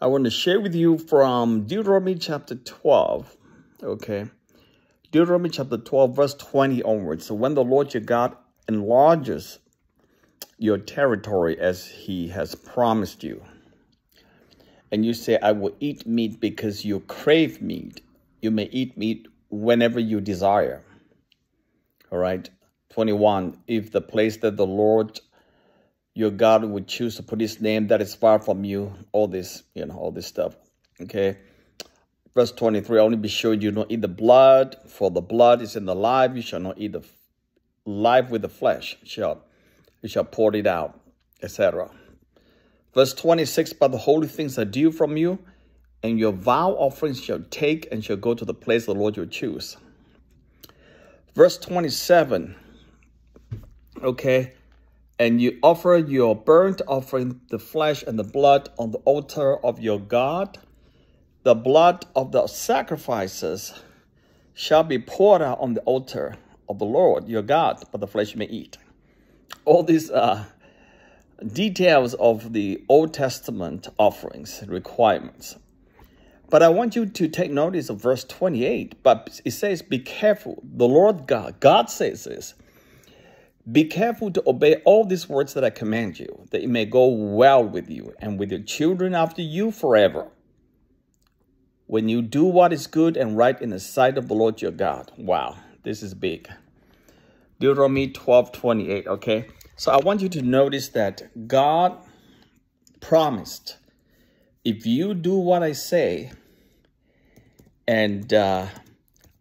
I want to share with you from Deuteronomy chapter 12. Okay. Deuteronomy chapter 12, verse 20 onwards. So when the Lord your God enlarges your territory as he has promised you, and you say, I will eat meat because you crave meat, you may eat meat whenever you desire. All right. 21. If the place that the Lord your God would choose to put his name that is far from you, all this, you know, all this stuff. Okay. Verse 23, only be sure you don't eat the blood, for the blood is in the life. You shall not eat the life with the flesh. Shall, you shall pour it out, etc. Verse 26, but the holy things are due from you, and your vow offerings shall take and shall go to the place the Lord will choose. Verse 27, okay, and you offer your burnt offering, the flesh and the blood on the altar of your God. The blood of the sacrifices shall be poured out on the altar of the Lord your God, but the flesh may eat. All these uh, details of the Old Testament offerings requirements. But I want you to take notice of verse 28. But it says, Be careful. The Lord God, God says this be careful to obey all these words that I command you, that it may go well with you and with your children after you forever. When you do what is good and right in the sight of the Lord your God. Wow, this is big. Deuteronomy 12, 28, okay? So I want you to notice that God promised, if you do what I say, and uh,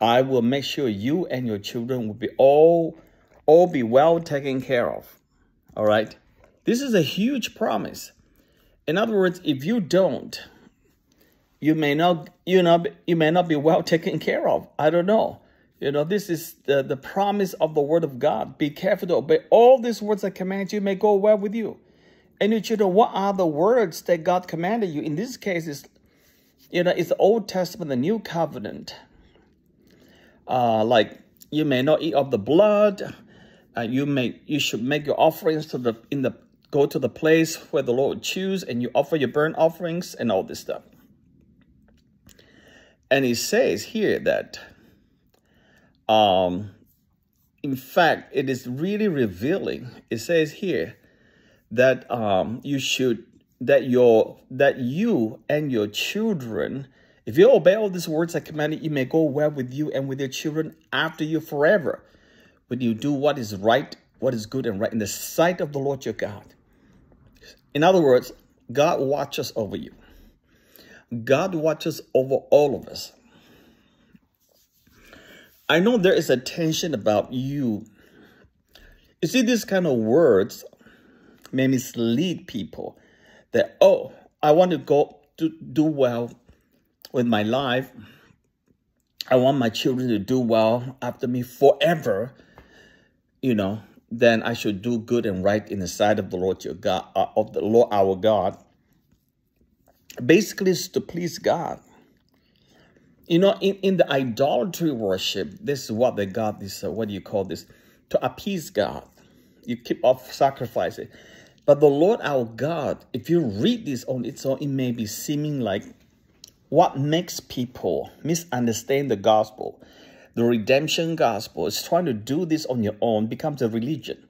I will make sure you and your children will be all all be well taken care of. All right. This is a huge promise. In other words, if you don't, you may not, you know, you may not be well taken care of. I don't know. You know, this is the, the promise of the word of God. Be careful to obey all these words I command you may go well with you. And you children, what are the words that God commanded you? In this case, is you know, it's the Old Testament, the New Covenant. Uh, like you may not eat of the blood, uh, you make you should make your offerings to the in the go to the place where the Lord choose, and you offer your burnt offerings and all this stuff. And he says here that, um, in fact, it is really revealing. It says here that um, you should that your that you and your children, if you obey all these words I commanded, you may go well with you and with your children after you forever when you do what is right, what is good and right in the sight of the Lord your God. In other words, God watches over you. God watches over all of us. I know there is a tension about you. You see, these kind of words may mislead people that, oh, I want to go to do well with my life. I want my children to do well after me forever you know, then I should do good and right in the sight of the Lord your God, uh, of the Lord our God. Basically, it's to please God. You know, in, in the idolatry worship, this is what they got this, uh, what do you call this? To appease God. You keep off sacrificing. But the Lord our God, if you read this on its own, it may be seeming like what makes people misunderstand the gospel the redemption gospel is trying to do this on your own becomes a religion.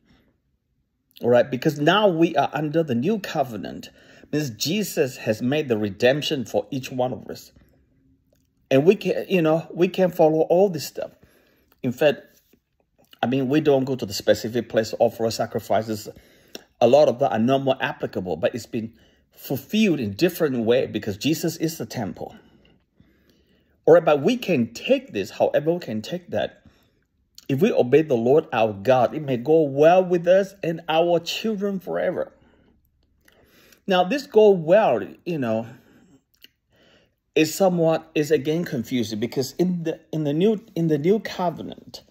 All right, because now we are under the new covenant. Means Jesus has made the redemption for each one of us. And we can, you know, we can follow all this stuff. In fact, I mean, we don't go to the specific place to offer sacrifices. A lot of that are no more applicable, but it's been fulfilled in different way because Jesus is the temple. All right, but we can take this, however, we can take that. If we obey the Lord our God, it may go well with us and our children forever. Now, this go well, you know, is somewhat is again confusing because in the in the new in the new covenant,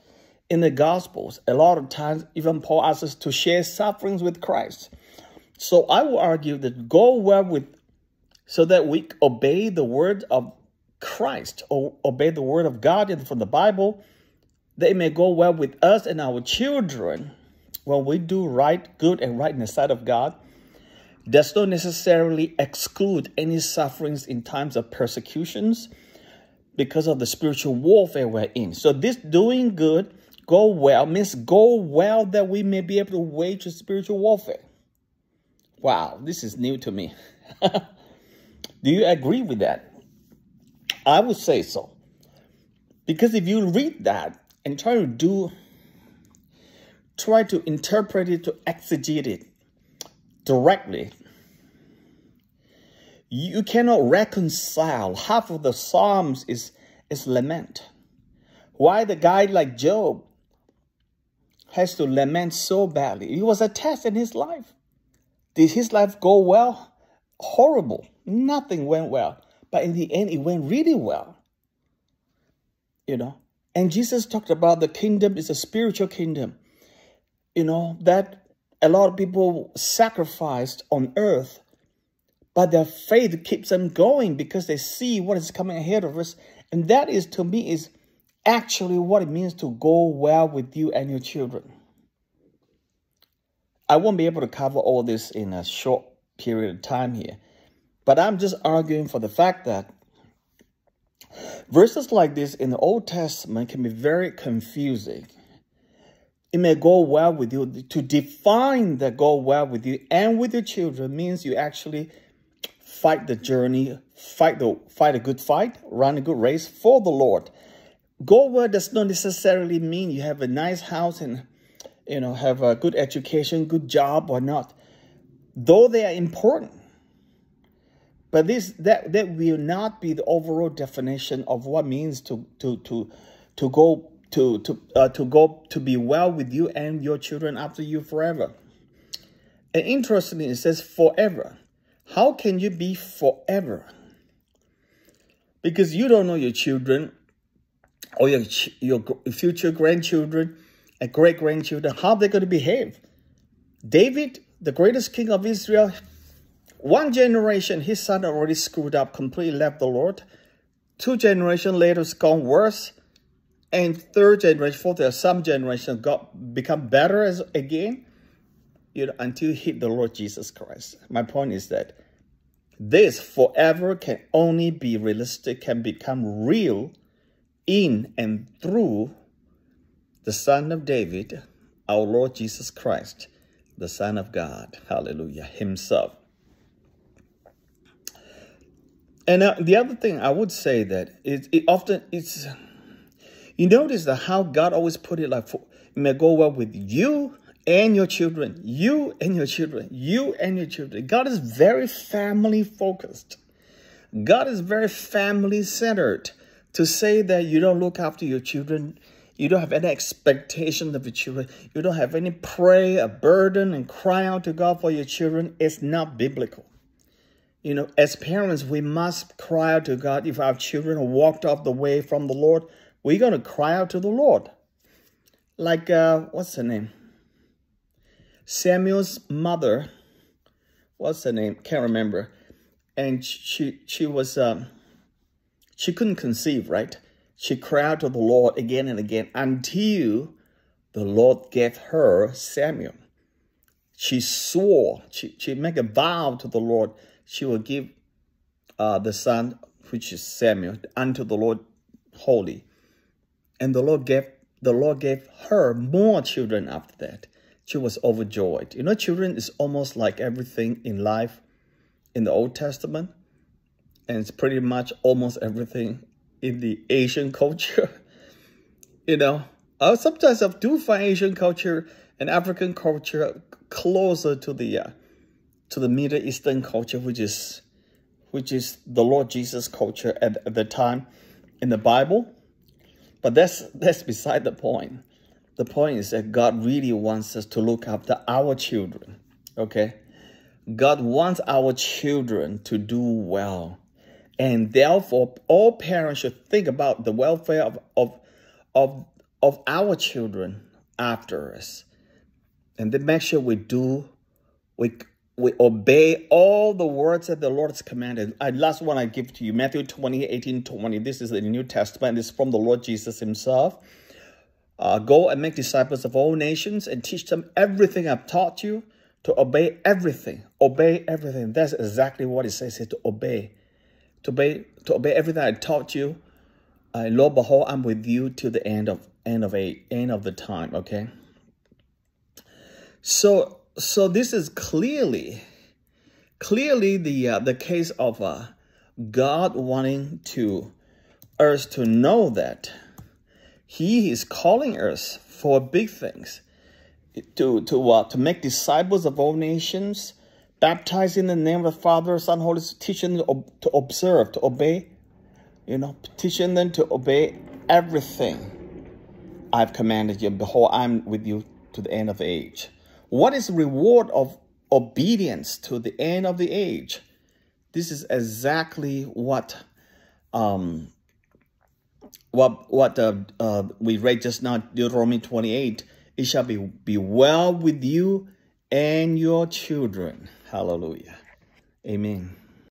in the gospels, a lot of times even Paul asks us to share sufferings with Christ. So I will argue that go well with so that we obey the word of Christ or obey the word of God and from the Bible, they may go well with us and our children when we do right, good, and right in the sight of God. does not necessarily exclude any sufferings in times of persecutions because of the spiritual warfare we're in. So this doing good, go well, means go well that we may be able to wage a spiritual warfare. Wow, this is new to me. Do you agree with that? I would say so. Because if you read that and try to do, try to interpret it, to exegete it directly, you cannot reconcile. Half of the Psalms is, is lament. Why the guy like Job has to lament so badly? It was a test in his life. Did his life go well? Horrible. Nothing went well. But in the end, it went really well. You know? And Jesus talked about the kingdom is a spiritual kingdom. You know, that a lot of people sacrificed on earth, but their faith keeps them going because they see what is coming ahead of us. And that is, to me, is actually what it means to go well with you and your children. I won't be able to cover all this in a short period of time here. But I'm just arguing for the fact that verses like this in the Old Testament can be very confusing. It may go well with you. To define that go well with you and with your children means you actually fight the journey, fight the fight a good fight, run a good race for the Lord. Go well does not necessarily mean you have a nice house and you know have a good education, good job or not. Though they are important, but this that that will not be the overall definition of what means to to to to go to to uh, to go to be well with you and your children after you forever. And interestingly, it says forever. How can you be forever? Because you don't know your children or your your future grandchildren and great grandchildren how they're going to behave. David, the greatest king of Israel, one generation, his son already screwed up, completely left the Lord. Two generations later, it's gone worse. And third generation, fourth, there some generations got become better as again, you know, until hit the Lord Jesus Christ. My point is that this forever can only be realistic, can become real in and through the Son of David, our Lord Jesus Christ, the Son of God, hallelujah, himself. And uh, the other thing I would say that it, it often it's you notice that how God always put it like for, it may go well with you and your children, you and your children, you and your children. God is very family focused. God is very family centered. To say that you don't look after your children, you don't have any expectation of your children, you don't have any prayer, a burden, and cry out to God for your children, it's not biblical. You know, as parents, we must cry out to God. If our children have walked off the way from the Lord, we're going to cry out to the Lord. Like, uh, what's her name? Samuel's mother, what's her name? Can't remember. And she she was, um, she couldn't conceive, right? She cried out to the Lord again and again until the Lord gave her Samuel. She swore, she, she made a vow to the Lord she will give uh, the son, which is Samuel, unto the Lord holy. And the Lord gave the Lord gave her more children after that. She was overjoyed. You know, children is almost like everything in life in the Old Testament. And it's pretty much almost everything in the Asian culture. you know, uh, sometimes I do find Asian culture and African culture closer to the uh, to the Middle Eastern culture, which is which is the Lord Jesus culture at, at the time in the Bible. But that's that's beside the point. The point is that God really wants us to look after our children. Okay? God wants our children to do well. And therefore, all parents should think about the welfare of, of, of, of our children after us. And then make sure we do, we, we obey all the words that the Lord has commanded. I, last one I give to you, Matthew 20, 18, 20. This is the New Testament. This is from the Lord Jesus himself. Uh, Go and make disciples of all nations and teach them everything I've taught you. to obey everything. Obey everything. That's exactly what it says here, to obey. To obey, to obey everything I taught you. Uh, Lord, behold, I'm with you to the end of end of a end of the time. Okay. So so this is clearly clearly the uh, the case of uh, God wanting to us to know that He is calling us for big things to to uh, to make disciples of all nations, baptize in the name of the Father, Son, Holy Spirit, teaching them to observe, to obey, you know, teaching them to obey everything I've commanded you. Behold, I'm with you to the end of the age. What is the reward of obedience to the end of the age? This is exactly what um, what what uh, uh, we read just now, Deuteronomy 28 it shall be, be well with you and your children. Hallelujah. Amen.